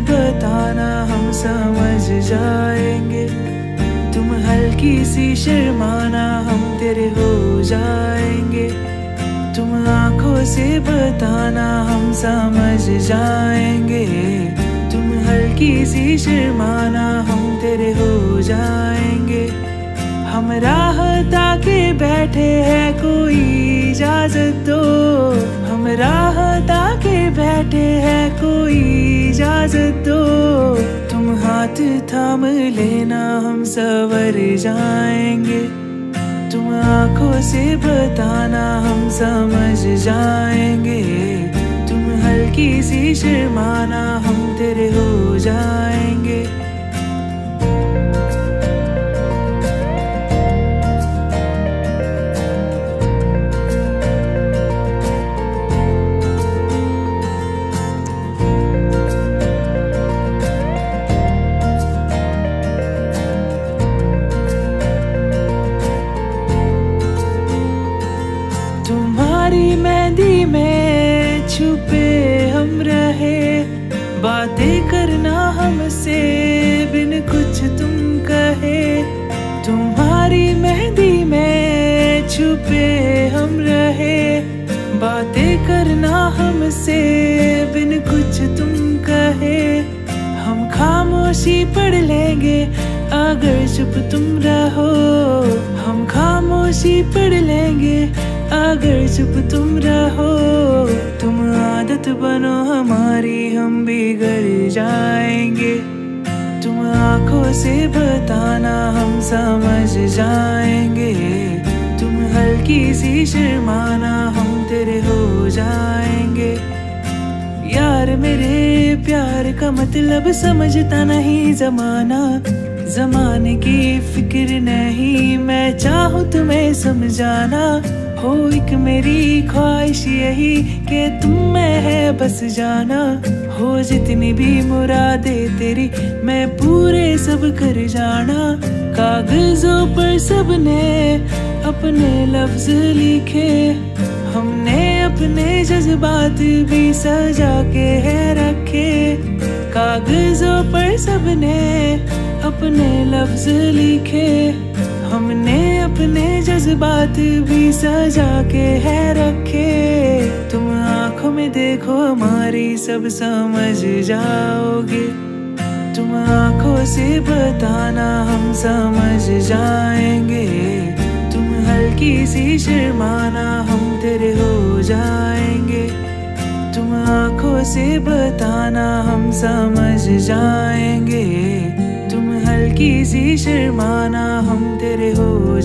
बताना हम समझ जाएँगे। तुम हल्की सी शर्माना हम तेरे हो जाएँगे। तुम आँखों से बताना हम समझ जाएँगे। तुम हल्की सी शर्माना हम तेरे हो जाएँगे। हम राह ताके बैठे हैं कोई इजाज़त दो। हम राह इजाज़त दो। तुम हाथ थाम लेना, हम सवर जाएँगे। तुम आँखों से बताना, हम समझ जाएँगे। तुम हल्की सी शर्माना, हम तेरे हो जाएँगे छुपे हम रहे, बातें करना हमसे, बिन कुछ तुम कहे। तुम्हारी मेहंदी में छुपे हम रहे, बातें करना हमसे, बिन कुछ तुम कहे। हम खामोशी पढ़ लेंगे, अगर चुप तुम रहो। हम खामोशी पढ़ लेंगे, अगर चुप तुम रहो। बनो हमारी, हम बिगड़ जाएँगे। तुम आँखों से बताना हम समझ जाएँगे। तुम हल्की सी शर्माना हम तेरे हो जाएँगे। यार मेरे प्यार का मतलब समझता नहीं जमाना। जमाने की फ़िक्र नहीं, मैं चाहूँ तुम्हें समझाना। हो एक मेरी ख्वाहिश यही कि तुम है बस जाना। हो जितनी भी मुरादे तेरी, मैं पूरे सब कर जाना। कागजों पर सबने अपने लफ्ज लिखे। हमने अपने जज्बात भी सजा के है रखे। कागजों पर सबने अपने लफ्ज लिखे। हमने अपने जज्बात भी सजा के है रखे। तुम आँखों में देखो हमारी सब समझ जाओगे। तुम आँखों से बताना हम समझ जाएँगे। तुम हल्की सी शर्माना हम तेरे हो जाएँगे। तुम आँखों से बताना हम समझ जाएँगे। तुम हल्की सी शर्माना हम तेरे हो